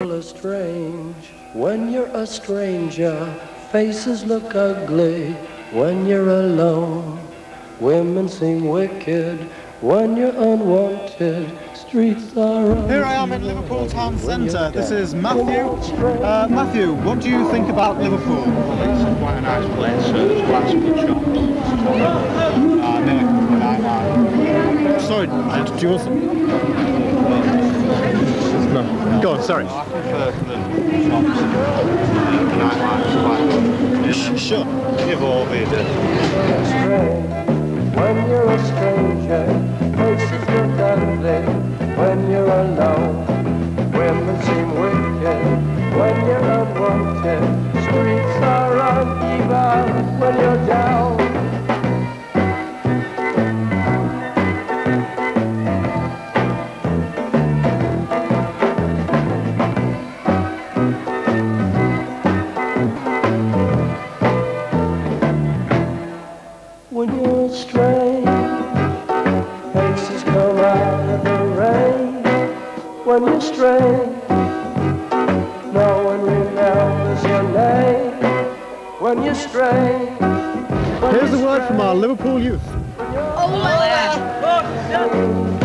are strange when you're a stranger. Faces look ugly when you're alone. Women seem wicked when you're unwanted. Streets are Here I am in Liverpool town centre. This is Matthew. Uh, Matthew, what do you think about Liverpool? It's quite a nice place. Uh, there's lots of good shops. Uh, near the nightlife. Sorry, do you want some? No. Go on, sorry. I prefer the shops. The nightlife's quite sure. You've all been there. when you're a stranger. Faces look ugly when you're alone. Women seem wicked When you're strange, faces come out of the rain. When you're no one remembers your name. When you're strange, when Here's the you're word from our Liverpool youth. Oh, strange,